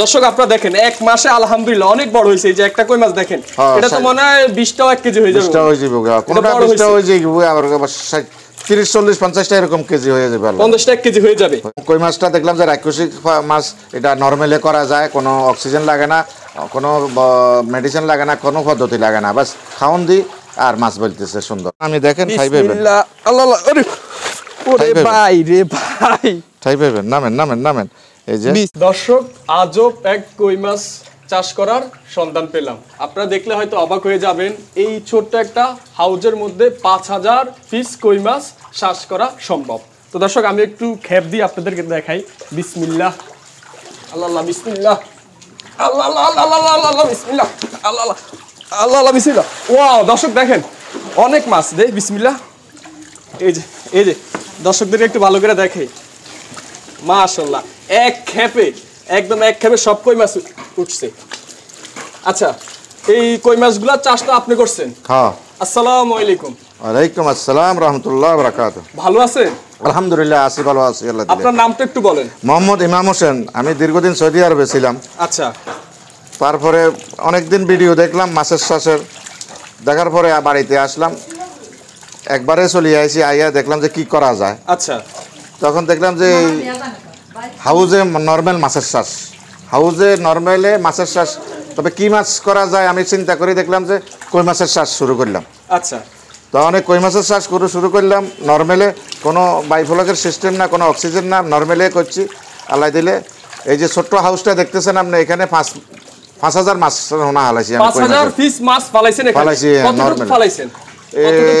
দর্শক আপনারা দেখেন এক মাসে আলহামদুলিল্লাহ অনেক বড় হয়েছে। এই যে একটা কই মাছ দেখেন? হ্যাঁ, এটা তো মনে হয় বিশটাও এক কেজি হয়ে যাবে। বিশটা হয়ে যাবে গা। কোনোটা বিশটা। হয়ে যাবে আবার ষাট তিরিশ চল্লিশ পঞ্চাশটা এরকম কেজি হয়ে যাবে। পঞ্চাশটা এক কেজি হয়ে যাবে। কই মাছটা দেখলাম যে রাক্ষসী মাছ এটা নর্মালে করা যায় কোনো অক্সিজেন লাগে না কোনো মেডিসিন লাগে না কোনো পদ্ধতি লাগে না। বাস খাওন দি আর মাছ বলতেছে সুন্দর। আমি দেখেন খাই বিসমিল্লাহ আল্লাহ আল্লাহ ওরে ভাই রে ভাই। খাই পাইবেন নামেন নামেন নামেন। দর্শক আজব এক কই মাছ চাষ করার সন্ধান পেলাম। আপনারা দেখলে হয়তো অবাক হয়ে যাবেন, এই ছোট্ট একটা হাউজের মধ্যে পাঁচ হাজার পিস কই মাছ চাষ করা সম্ভব। তো দর্শক, আমি একটু খেপ দিয়ে আপনাদেরকে দেখাই। আল্লাহ আল্লাহ আল্লাহ দর্শক দেখেন, অনেক মাছ দে বিসমিল্লাহ। এই যে এই যে দর্শকদের একটু ভালো করে দেখে মাশাল্লাহ এক খেপে একদম এক খেপে সব কই মাছ উঠছে। আচ্ছা এই কই মাছগুলা চাষ তো আপনি করছেন? খাও আসসালামু আলাইকুম। ওয়ালাইকুম আসসালাম রহমতুল্লাহ বরাকাত ভালো আছেন? আলহামদুলিল্লাহ আছি ভালো আছি আল্লাহ। আপনার নামটা একটু বলেন। মোহাম্মদ ইমাম হোসেন আমি দীর্ঘদিন সৌদি আরবে ছিলাম। আচ্ছা। তারপরে অনেকদিন ভিডিও দেখলাম মাছের শ্বাসের দেখার পরে বাড়িতে আসলাম। একবারে চলে আইসি আইয়া দেখলাম যে কি করা যায়। আচ্ছা। তখন দেখলাম যে এই হাউজে নর্মাল মাছের শ্বাস হাউজে নর্মালে মাছের শ্বাস তবে কি মাছ করা যায় আমি চিন্তা করে দেখলাম যে কই মাছের শ্বাস শুরু করলাম। আচ্ছা। তখন কই মাছের চাষ করে শুরু করলাম। নর্মালে কোনো বাইফলকের সিস্টেম না কোনো অক্সিজেন না নর্মালে করছি। আল্লাহ দিলে। এই যে ছোট্ট হাউসটা দেখতেছেন আপনি এখানে পাঁচ পাঁচ হাজার মাছ হোনা হালাইছি মাছ ফালাইছেন ফালাইছি,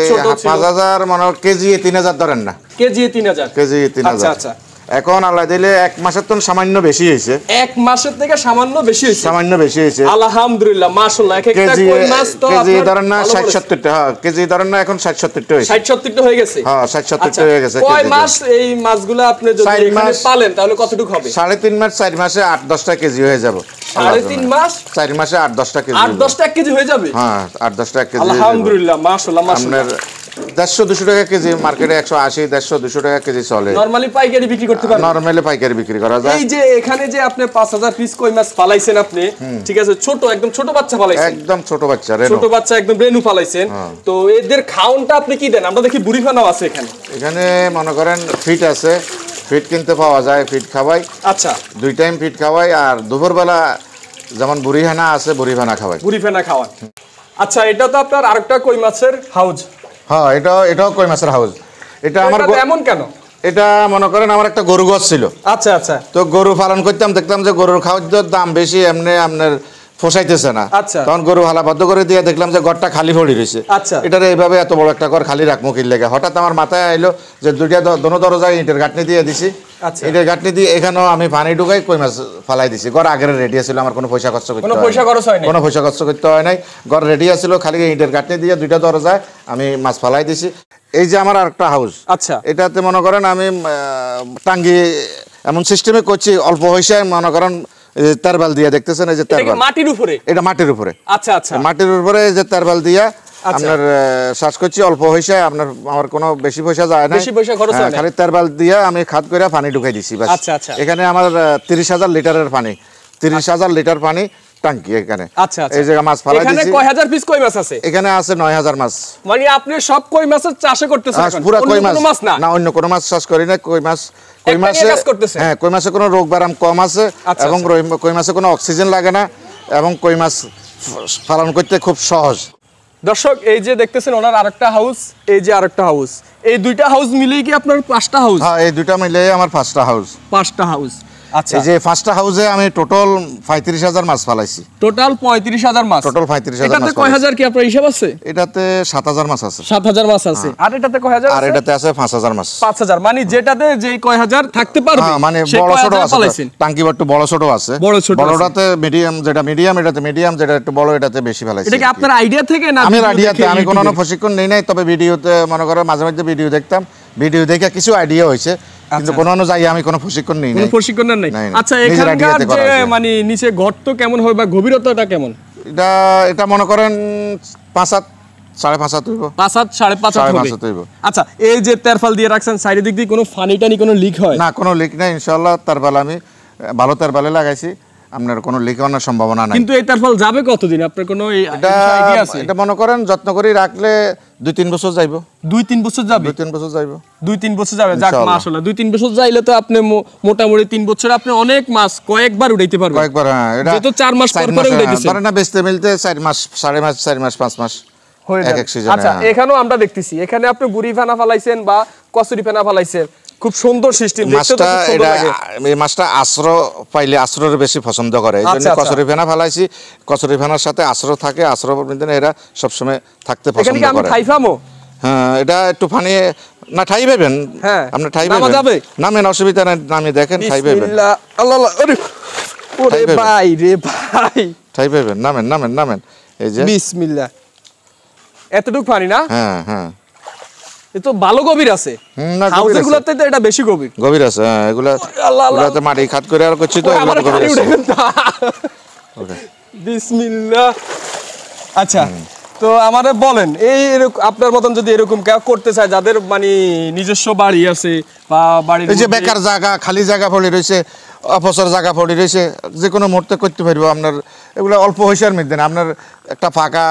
ছিল? পাঁচ হাজার মানে কেজি তিন হাজার ধরেন না। কেজি তিন হাজার। কেজি তিন আচ্ছা হাজার। আচ্ছা। এখন আল্লাহ দিলে এক মাসের তো সামান্য বেশি হয়েছে। এক মাসের থেকে সামান্য বেশি হয়েছে। সামান্য বেশি হয়েছে। আলহামদুলিল্লাহ মাশাআল্লাহ। এক একটা কই মাছ তো কেজি ধরেন না ভালো ষাট বলেছেন। সত্তরটা হ্যাঁ কেজি ধরেন না এখন ষাট সত্তরটা হয়েছে। ষাট সত্তরটা হয়ে গেছে। হ্যাঁ ষাট আচ্ছা সত্তরটা হয়ে গেছে কয় মাস এই মাছগুলো আপনি যদি এখানে পালেন তাহলে কতটুকু হবে? সাড়ে তিন মাস চার মাসে আট দশটা কেজি হয়ে যাব। সাড়ে তিন মাস? চার মাসে আট দশটা কেজি আট হয়ে। দশটা কেজি হয়ে যাবে? হ্যাঁ আট দশটা কেজি। আলহামদুলিল্লাহ মাশাআল্লাহ আপনার মাশাআল্লাহ দেড়শো দুশো টাকা কেজি মার্কেটে একশো আশি দেড়শো দুশো টাকা কেজি চলে। নরমালি পাইকারি বিক্রি করতে পারেন নর্মালি পাইকারি বিক্রি করা যায়। এই যে এখানে যে আপনি পাঁচ হাজার পিস কই মাছ ফালাইছেন আপনি ঠিক আছে ছোট একদম ছোট বাচ্চা ফালাইছেন। একদম ছোট বাচ্চা ছোট বাচ্চা একদম রেনু ফালাইছেন। তো এদের খাওনটা আপনি কি দেন? আমরা দেখি বুড়ি ফানাও আছে এখানে। এখানে মনে করেন ফিট আছে ফিট কিনতে পাওয়া যায় ফিট খাওয়াই। আচ্ছা। দুই টাইম ফিট খাওয়াই আর দুপুরবেলা যেমন বুড়িহানা আছে বুড়িহানা খাওয়াই। বুড়ি ফেনা খাওয়ান। আচ্ছা এটা তো আপনার আরেকটা কই মাছের হাউজ। হ্যাঁ এটাও এটাও কই মাছের হাউস? এটা আমার এমন কেন? এটা মনে করেন আমার একটা গরু গছ ছিল। আচ্ছা আচ্ছা। তো গরু পালন করতাম দেখতাম যে গরুর খাওয়ার দাম বেশি এমনি আপনার পোষাইতেছে না। আচ্ছা। তখন গরু হালা বদ্ধ করে দিয়ে দেখলাম যে ঘরটা খালি পড়ে রয়েছে। আচ্ছা। এটার এইভাবে এত বড় একটা ঘর খালি রাখব কি লেগে? হঠাৎ আমার মাথায় আইলো যে দুইটা দ- দোনো দরজায় ইটের গাঁটনি দিয়ে দিছি। আচ্ছা। ইটের গাঁটনি দিয়ে এখানেও আমি পানি ঢুকাই কই মাছ ফালাই দিছি। ঘর আগের রেডি ছিল আমার কোনো পয়সা খরচ করতে কোনো পয়সা খরচ হয় কোনো পয়সা খরচ করতে হয় নাই। ঘর রেডি আছিল খালি ইটের গাঁটনি দিয়ে দুইটা দরজায় আমি মাছ ফালাই দিছি। এই যে আমার আরেকটা হাউস আচ্ছা। এটাতে মনে করেন আমি টাঙ্গি এমন সিস্টেমে করছি অল্প পয়সায় মনে করেন যে তেরবাল দিয়ে দেখতেছেন এই যে তারবাল। মাটির উপরে? এটা মাটির উপরে। আচ্ছা আচ্ছা। মাটির উপরে যে তেরবাল দিয়া আচ্ছা। আপনার শ্বাস করছি অল্প পয়সায় আপনার আমার কোনো বেশি পয়সা যায় না বেশি পয়সা খরচ হয় খালি তেরবাল দিয়া আমি খাত করে পানি ঢুকাই দিছি বাস। আচ্ছা, আচ্ছা। এখানে আমার তিরিশ হাজার লিটারের পানি। তিরিশ হাজার লিটার পানি টাঙ্কি এখানে। আচ্ছা আচ্ছা। এই জায়গা মাছ ফালাই এখানে কয় হাজার পিস কই মাছ আছে? এখানে আছে নয় হাজার মাছ। মানে আপনি সব কই মাছের চাষে করতেছেন এখন? কই মাছ? না? না অন্য কোনো মাছ চাষ করি না কই মাছ কই মাছে? হ্যাঁ কই মাছে কোনো রোগ ব্যারাম কম আছে আচ্ছা, এবং কই মাছে কোনো অক্সিজেন লাগে না এবং কই মাছ পালন করতে খুব সহজ। দর্শক এই যে দেখতেছেন ওনার আরেকটা হাউস এই যে আরেকটা হাউস এই দুইটা হাউস মিলিয়ে কি আপনার পাঁচটা হাউস হ্যাঁ এই দুটা মিলে আমার পাঁচটা হাউস পাঁচটা হাউস আচ্ছা এই যে হাউসে আমি টোটাল পঁয়ত্রিশ হাজার মাছ ফালাইছি। টোটাল পঁয়ত্রিশ হাজার মাছ? টোটাল পঁয়ত্রিশ হাজার এটাতে মাছ কয় হাজার কি আপনার হিসাব আছে? এটাতে সাত হাজার মাছ আছে। সাত হাজার মাছ আছে। আর এটাতে কয় হাজার আর এটাতে আছে পাঁচ হাজার মাছ। পাঁচ হাজার। মানে যেটাতে যে কয় হাজার থাকতে পারবে হ্যাঁ মানে বড় ছোট আছে টাঙ্কি বড় ছোট আছে। বড় ছোট বড়টাতে মিডিয়াম যেটা মিডিয়াম এটাতে মিডিয়াম যেটা একটু বড় এটাতে বেশি ফেলাইছি এটা কি আপনার আইডিয়া থেকে না আমি দেখে আমি কোনো প্রশিক্ষণ নেই নাই তবে ভিডিওতে মনে করো মাঝে মাঝে ভিডিও দেখতাম। ভিডিও দেখে কিছু আইডিয়া হয়েছে কিন্তু কোনো অনুযায়ী আমি কোনো প্রশিক্ষণ নেই কোনো প্রশিক্ষণ নাই। আচ্ছা এখানকার যে মানে নিচে গর্ত কেমন হবে বা গভীরতাটা কেমন? এটা এটা মনে করেন পাঁচ হাত সাড়ে পাঁচ হাত হইব পাঁচ হাত সাড়ে পাঁচ হাত হইব। আচ্ছা এই যে তেরফাল দিয়ে রাখছেন সাইডের দিক দিয়ে কোনো ফানি টানি কোনো লিক হয়? না কোনো লিক নাই ইনশাল্লাহ আমি ভালো তার বেলা লাগাইছি। আপনার কোনো লিখানোর সম্ভাবনা নাই। কিন্তু এটার ফল যাবে কতদিন? আপনার কোনো এটা এটা মনে করেন যত্ন করে রাখলে দুই তিন বছর যাইব। দুই তিন বছর যাবে? দুই তিন বছর যাইব। দুই তিন বছর যাবে? যাক হলো দুই তিন বছর যাইলে তো আপনি মোটামুটি তিন বছর আপনি অনেক মাস কয়েকবার উঠাইতে পারবেন। কয়েকবার হ্যাঁ এটা যেহেতু চার মাস পর পরে হ্যাঁ, দিছেন। ধরেন না বেচতে মিলতে চার মাস সাড়ে মাস চার মাস পাঁচ মাস হয়ে যাবে। আচ্ছা হ্যাঁ। এখানেও আমরা দেখতেছি। এখানে আপনি বুড়ি ফেনা ফালাইছেন বা কচুরি ফেনা ফালাইছেন। খুব সুন্দর সিস্টেম মাছটা এটা এই মাছটা আশ্র পাইলে আশ্রয়ের বেশি পছন্দ করে এই জন্য আচ্ছা, আচ্ছা। কচুরি ফেনা ফেলাইছি। কচুরি ফেনার সাথে আশ্র থাকে আশ্র মধ্যে এরা সবসময় থাকতে পছন্দ করে। খাই ফামো? হ্যাঁ এটা একটু ফানি না ঠাই পাবেন। হ্যাঁ। আপনি ঠাই নামা পাবেন যাবে? নামেন অসুবিধা নাই নামে দেখেন ঠাই পাবেন। বিসমিল্লাহ আল্লাহ আল্লাহ ওরে ভাই রে ভাই। ঠাই পাবেন নামেন নামেন নামেন। এই যে বিসমিল্লাহ। এতটুকু পানি না? হ্যাঁ হ্যাঁ। তো ভালো গভীর আছে। হাউসের। গুলোতে তো এটা বেশি গভীর। গভীর আছে হ্যাঁ এগুলা। এগুলাতে মাটি খাত করে আর করছি তো এগুলা গভীর আছে। বিসমিল্লাহ। আচ্ছা তো আমারে বলেন এই আপনার মতন যদি এরকম কেউ করতে চায় যাদের মানে নিজস্ব বাড়ি আছে বা বাড়ির এই যে বেকার জায়গা খালি জায়গা পড়ে রয়েছে অপসর জায়গা পড়ে রয়েছে যে কোনো মুহূর্তে করতে পারব আপনার এগুলো অল্প পয়সার মধ্যে আপনার একটা ফাঁকা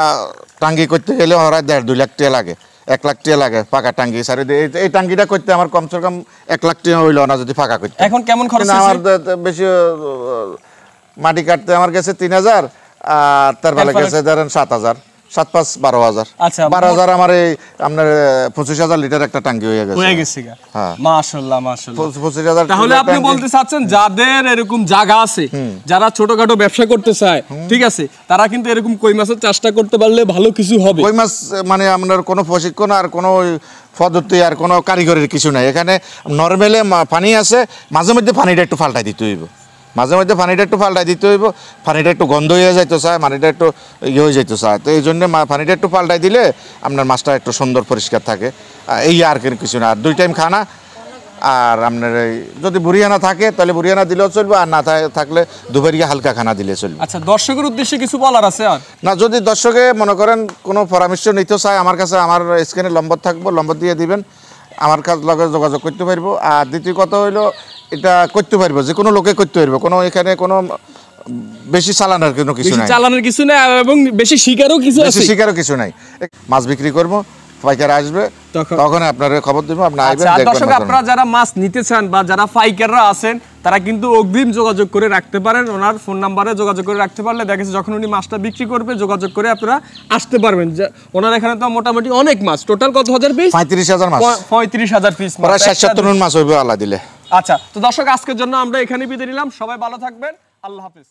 টাঙ্গি করতে গেলে ওরা দেড় দুই লাখ টাকা লাগে। এক লাখ টিয়া লাগে ফাঁকা টাঙ্গি। সারি এই টাঙ্গিটা করতে আমার কমসে কম এক লাখ টিয়া হইল না যদি ফাঁকা করতে। এখন কেমন খরচ আমার বেশি মাটি কাটতে আমার গেছে তিন হাজার আর তার বেলা গেছে ধরেন সাত হাজার। সাত পাঁচ বারো হাজার। আচ্ছা, বারো হাজার আমার এই আপনার পঁচিশ হাজার লিটার একটা টাঙ্গি হয়ে গেছে। হয়ে গেছে হ্যাঁ। মাশাআল্লাহ পঁচিশ- পঁচিশ হাজার তাহলে আপনি বলতে চাচ্ছেন যাদের এরকম জায়গা আছে যারা ছোটখাটো ব্যবসা করতে চায় ঠিক আছে তারা কিন্তু এরকম কই মাছের চাষটা করতে পারলে ভালো কিছু হবে। কই মাছ মানে আপনার কোনো প্রশিক্ষণ আর কোনো পদ্ধতি আর কোনো কারিগরের কিছু নাই। এখানে নর্মালে পানি আছে মাঝে মধ্যে পানিটা একটু পাল্টাই দিতে হইব। মাঝে মধ্যে পানিটা একটু পাল্টাই দিতে হইব পানিটা একটু গন্ধ হয়ে যাইতো চায় পানিটা একটু ইয়ে হয়ে যাইতো চায় তো এই জন্য মা- পানিটা একটু পাল্টাই দিলে আপনার মাছটা একটু সুন্দর পরিষ্কার থাকে। এই আর কিছু না। আর দুই টাইম খানা আর আপনার এই যদি বুড়িয়ানা থাকে তাহলে বুড়িয়ানা দিলেও চলবে আর না থাকলে দুপুরিয়া হালকা খানা দিলে চলবে। আচ্ছা দর্শকের উদ্দেশ্যে কিছু বলার আছে আর? না যদি দর্শকে মনে করেন কোনো পরামর্শ নিতে চায় আমার কাছে আমার স্ক্রিনে নম্বর থাকব নম্বর দিয়ে দিবেন। আমার কাছে লগে যোগাযোগ করতে পারব। আর দ্বিতীয় কথা হইল এটা করতে পারব যে কোনো লোকে করতে পারব। কোনো এখানে কোনো বেশি চালানোর কোনো কিছু নাই। চালানোর কিছু নেই এবং বেশি শিকারও কিছু আছে। শিকারও কিছু নাই। মাছ বিক্রি করব পাইকার আসবে তখন- আপনার খবর দিব আপনি আইবেন আচ্ছা দর্শক আপনারা যারা মাছ নিতে চান বা যারা পাইকাররা আছেন তারা কিন্তু অগ্রিম যোগাযোগ করে রাখতে পারেন। ওনার ফোন নাম্বারে যোগাযোগ করে রাখতে পারলে দেখা যাচ্ছে যখন উনি মাছটা বিক্রি করবে যোগাযোগ করে আপনারা আসতে পারবেন। যে ওনার এখানে তো মোটামুটি অনেক মাছ। টোটাল কত হাজার পিস পঁয়ত্রিশ হাজার মাছ। পঁয়ত্রিশ হাজার পিস প্রায় ষাট সত্তর মাছ হইবে আল্লাহ দিলে। আচ্ছা তো দর্শক আজকের জন্য আমরা এখানে বিদায় নিলাম। সবাই ভালো থাকবেন। আল্লাহ হাফিজ।